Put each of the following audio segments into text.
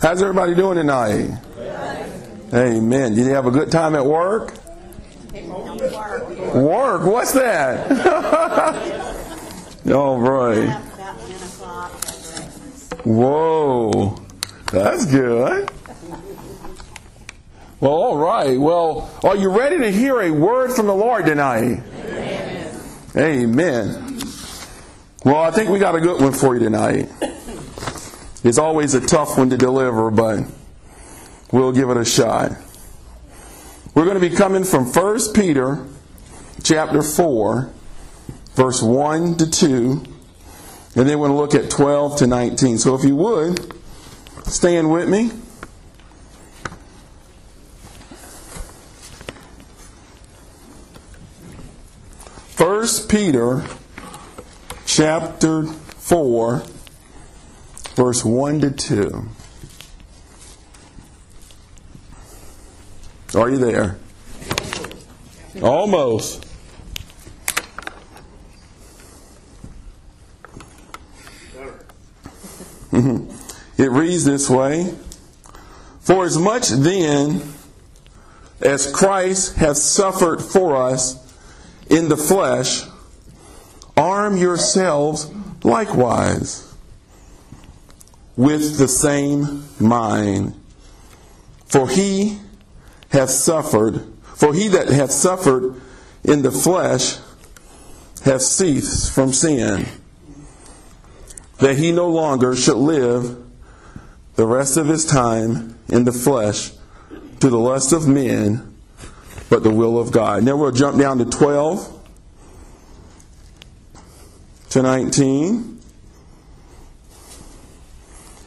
How's everybody doing tonight? Amen. Did you have a good time at work? Work? What's that? All right. Whoa. That's good. Well, all right. Well, are you ready to hear a word from the Lord tonight? Amen. Amen. Well, I think we got a good one for you tonight. It's always a tough one to deliver, but we'll give it a shot. We're going to be coming from 1 Peter chapter 4, verse 1 to 2, and then we're going to look at 12 to 19. So if you would, stand with me. First Peter chapter 4 verse 1 to 2. Are you there? Almost. Mm-hmm. it reads this way For as much then as Christ hath suffered for us in the flesh, arm yourselves likewise with the same mind. For he hath suffered, for he that hath suffered in the flesh hath ceased from sin, that he no longer should live the rest of his time in the flesh to the lust of men, but the will of God. Now we'll jump down to 12 to 19.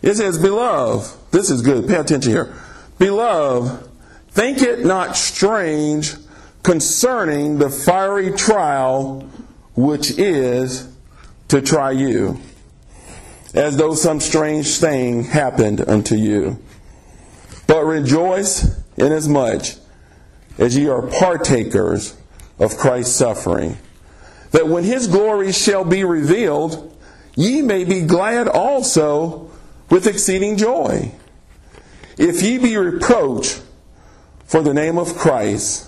It says, Beloved, this is good, pay attention here. Beloved, think it not strange concerning the fiery trial which is to try you, as though some strange thing happened unto you. But rejoice inasmuch as ye are partakers of Christ's suffering that when his glory shall be revealed, ye may be glad also with exceeding joy. If ye be reproached for the name of Christ,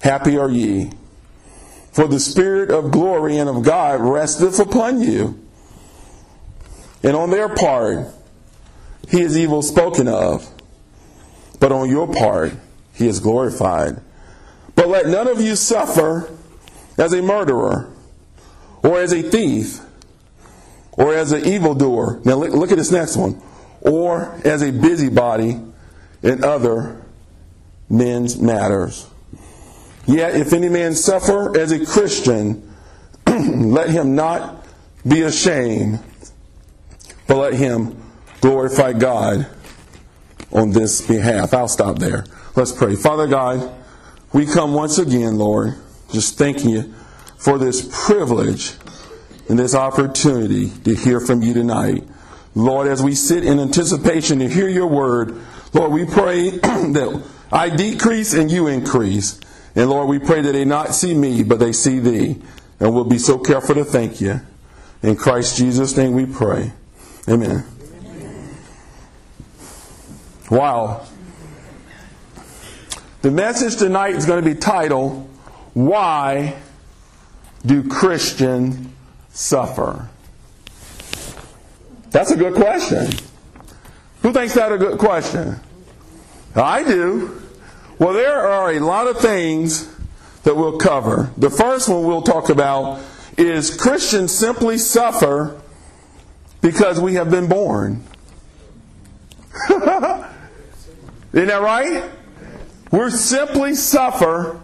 happy are ye. For the Spirit of glory and of God resteth upon you. And on their part, he is evil spoken of, but on your part, he is glorified. But let none of you suffer as a murderer, or as a thief, or as an evildoer. Now look at this next one. Or as a busybody in other men's matters. Yet if any man suffer as a Christian, let him not be ashamed, but let him glorify God on this behalf. I'll stop there. Let's pray. Father God, we come once again, Lord just thanking you for this privilege and this opportunity to hear from you tonight. Lord, as we sit in anticipation to hear your word, Lord, we pray that I decrease and you increase. And Lord, we pray that they not see me, but they see thee. And we'll be so careful to thank you. In Christ Jesus' name we pray. Amen. Wow. The message tonight is going to be titled, why do Christians suffer? That's a good question. Who thinks that a good question? I do. Well, there are a lot of things that we'll cover. The first one we'll talk about is Christians simply suffer because we have been born. Isn't that right? We simply suffer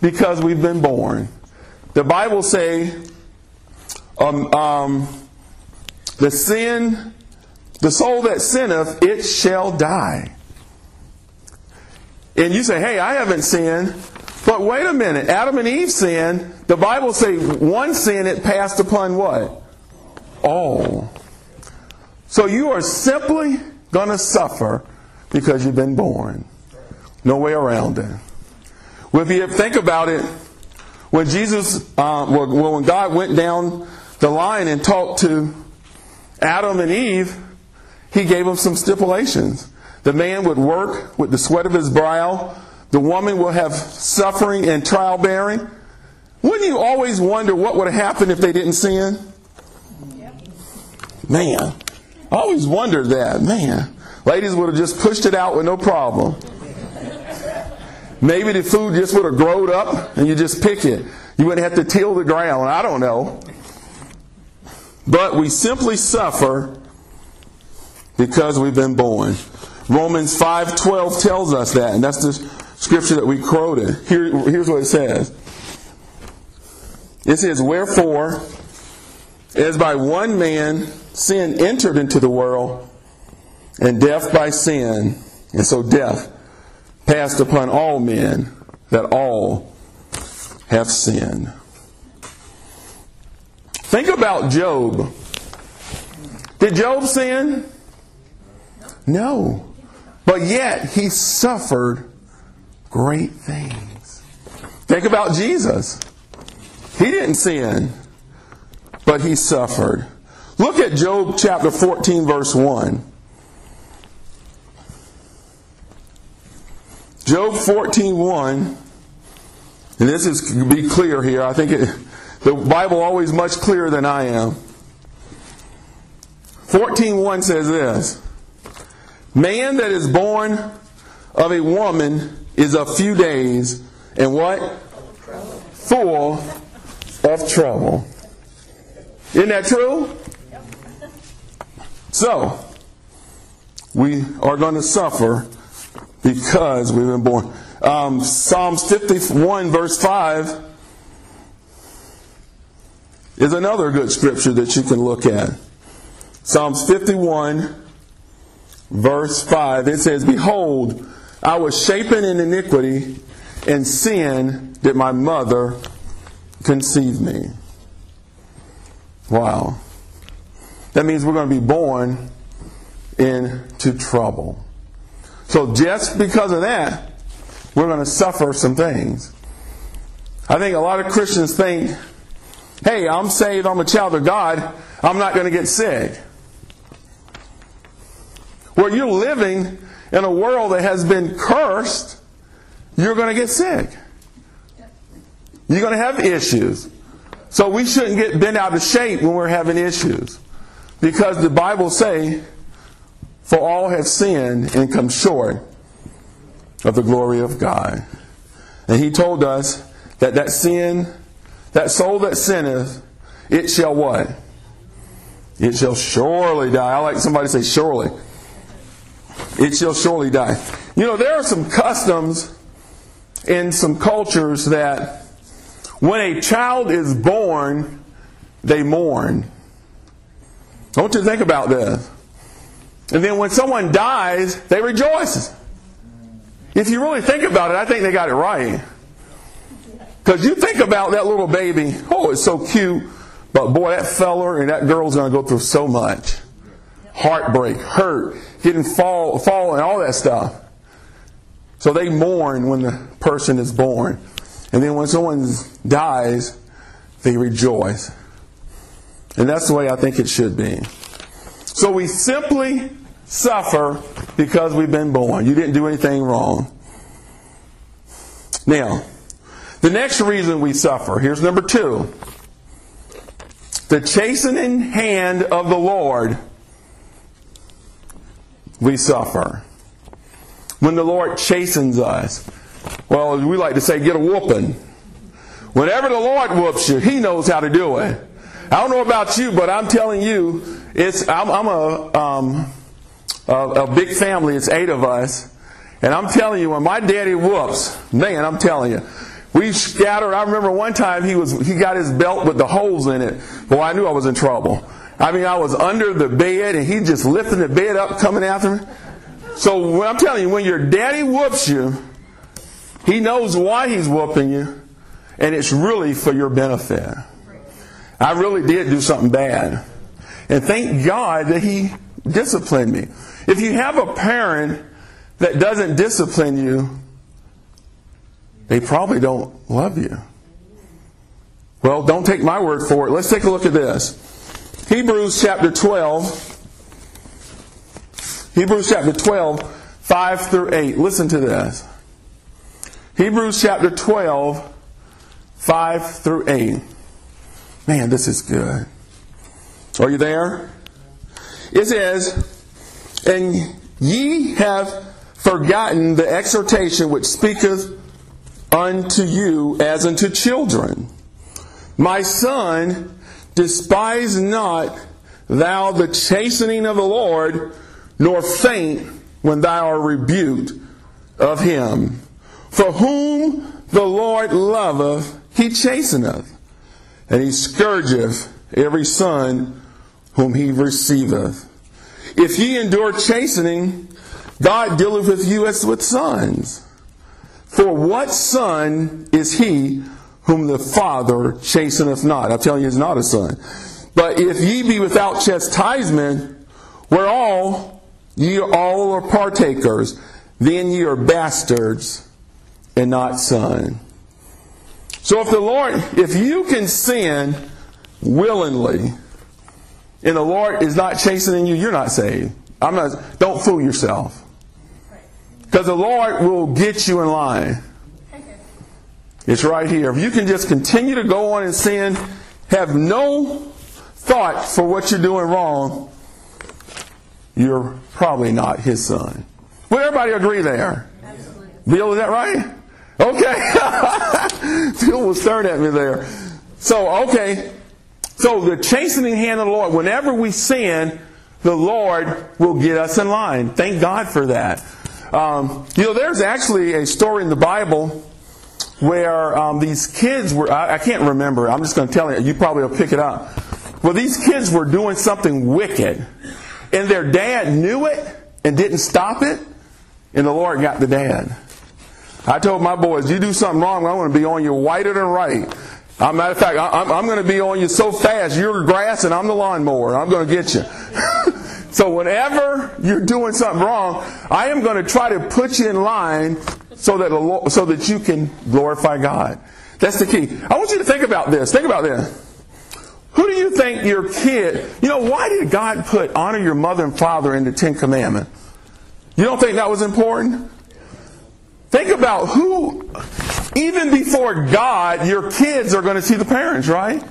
because we've been born. The Bible say um, um, the sin, the soul that sinneth, it shall die. And you say, hey, I haven't sinned. But wait a minute, Adam and Eve sinned. The Bible says one sin it passed upon what? All. So you are simply going to suffer because you've been born. No way around it. Well, if you think about it, when Jesus, uh, well, when God went down the line and talked to Adam and Eve, he gave them some stipulations. The man would work with the sweat of his brow. The woman will have suffering and trial bearing. Wouldn't you always wonder what would have happened if they didn't sin? Man, I always wondered that. Man, ladies would have just pushed it out with no problem. Maybe the food just would have growed up and you just pick it. You wouldn't have to till the ground. I don't know. But we simply suffer because we've been born. Romans 5:12 tells us that, and that's the scripture that we quoted. Here, here's what it says. It says, Wherefore, as by one man sin entered into the world, and death by sin, and so death passed upon all men, that all have sinned. Think about Job. Did Job sin? No. But yet, he suffered great things. Think about Jesus. He didn't sin, but he suffered. Look at Job chapter 14, verse 1. Job 14, 1. And this is be clear here. I think it, the Bible always much clearer than I am. 14.1 says this Man that is born of a woman is a few days, and what? Full of trouble. Isn't that true? So, we are going to suffer because we've been born. Um, Psalms 51, verse 5, is another good scripture that you can look at. Psalms 51, verse 5, it says, Behold, I was shapen in iniquity, and sin did my mother conceive me. Wow. That means we're going to be born into trouble. So just because of that, we're going to suffer some things. I think a lot of Christians think, hey, I'm saved, I'm a child of God, I'm not going to get sick. Where you're living in a world that has been cursed, you're going to get sick. You're going to have issues. So we shouldn't get bent out of shape when we're having issues. Because the Bible say, for all have sinned and come short of the glory of God. And he told us that that sin, that soul that sinneth, it shall what? It shall surely die. I like somebody to say surely it shall surely die. You know, there are some customs in some cultures that when a child is born, they mourn. I want you to think about this. And then when someone dies, they rejoice. If you really think about it, I think they got it right. Because you think about that little baby, oh, it's so cute, but boy, that feller and that girl's going to go through so much heartbreak, hurt, getting fall, fall, and all that stuff. So they mourn when the person is born. And then when someone dies, they rejoice. And that's the way I think it should be. So we simply suffer because we've been born. You didn't do anything wrong. Now, the next reason we suffer, here's number two. The chastening hand of the Lord we suffer. When the Lord chastens us, well, we like to say, get a whooping. Whenever the Lord whoops you, He knows how to do it. I don't know about you, but I'm telling you, it's I'm, I'm a, um, a, a big family. It's eight of us, and I'm telling you, when my daddy whoops, man, I'm telling you, we scattered. I remember one time he was he got his belt with the holes in it. Well, I knew I was in trouble. I mean, I was under the bed and he just lifting the bed up, coming after me. So I'm telling you, when your daddy whoops you, he knows why he's whooping you, and it's really for your benefit. I really did do something bad. And thank God that he disciplined me. If you have a parent that doesn't discipline you, they probably don't love you. Well, don't take my word for it. Let's take a look at this. Hebrews chapter 12, Hebrews chapter 12, 5 through 8. Listen to this. Hebrews chapter 12, 5 through 8. Man, this is good. Are you there? It says, And ye have forgotten the exhortation which speaketh unto you as unto children. My son, despise not thou the chastening of the Lord, nor faint when thou art rebuked of him. For whom the Lord loveth, he chasteneth, and he scourgeth every son whom he receiveth. If ye endure chastening, God dealeth with you as with sons. For what son is he whom the Father chasteneth not? I'm telling you, he's not a son. But if ye be without chastisement, where all ye all are partakers, then ye are bastards and not son. So if the Lord, if you can sin willingly, and the Lord is not chastening you, you're not saved. I'm not, don't fool yourself. Because the Lord will get you in line. It's right here. If you can just continue to go on and sin, have no thought for what you're doing wrong, you're probably not his son. Would everybody agree there? Absolutely. Bill, is that right? Okay. Bill was staring at me there. So, okay. So the chastening hand of the Lord, whenever we sin, the Lord will get us in line. Thank God for that. Um, you know, there's actually a story in the Bible where um, these kids were, I, I, can't remember, I'm just going to tell you, you probably will pick it up. Well, these kids were doing something wicked, and their dad knew it and didn't stop it, and the Lord got the dad. I told my boys, you do something wrong, I'm going to be on you whiter than right. A matter of fact, I'm, I'm going to be on you so fast, you're grass and I'm the lawnmower. I'm going to get you. So whenever you're doing something wrong, I am going to try to put you in line so that so that you can glorify God. That's the key. I want you to think about this. Think about this. Who do you think your kid, you know, why did God put honor your mother and father in the Ten Commandments? You don't think that was important? Think about who, even before God, your kids are going to see the parents, right?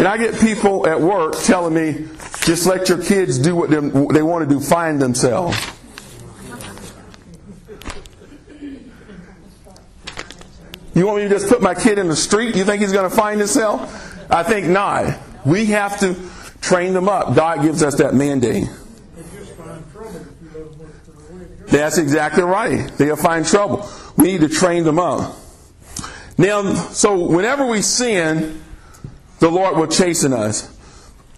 And I get people at work telling me, just let your kids do what they want to do, find themselves. You want me to just put my kid in the street? You think he's going to find himself? I think not. We have to train them up. God gives us that mandate. That's exactly right. They'll find trouble. We need to train them up. Now, so whenever we sin, the Lord will chasten us.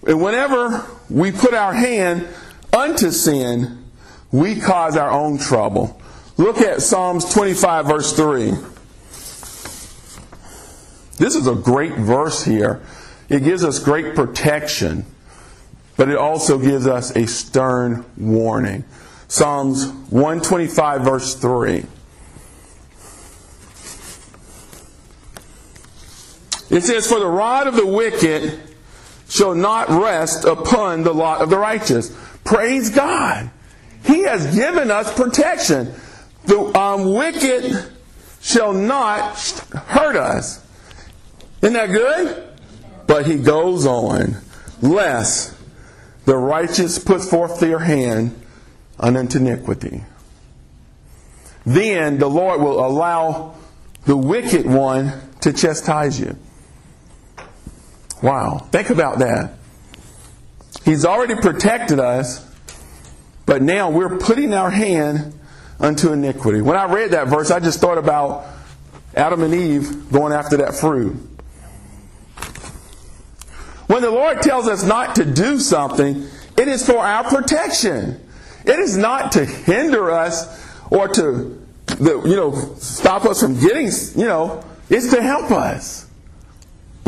And whenever we put our hand unto sin, we cause our own trouble. Look at Psalms 25, verse 3. This is a great verse here. It gives us great protection, but it also gives us a stern warning. Psalms 125, verse 3. It says, For the rod of the wicked shall not rest upon the lot of the righteous. Praise God. He has given us protection. The um, wicked shall not hurt us. Isn't that good? But he goes on, lest the righteous put forth their hand unto iniquity. Then the Lord will allow the wicked one to chastise you. Wow. Think about that. He's already protected us, but now we're putting our hand unto iniquity. When I read that verse, I just thought about Adam and Eve going after that fruit. When the Lord tells us not to do something, it is for our protection. It is not to hinder us or to, you know, stop us from getting, you know, it's to help us.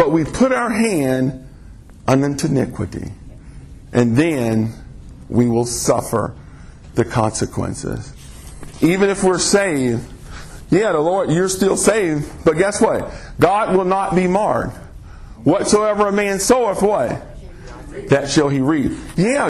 But we put our hand unto iniquity, and then we will suffer the consequences. Even if we're saved, yeah, the Lord, you're still saved, but guess what? God will not be marred. Whatsoever a man soweth, what? That shall he reap. Yeah.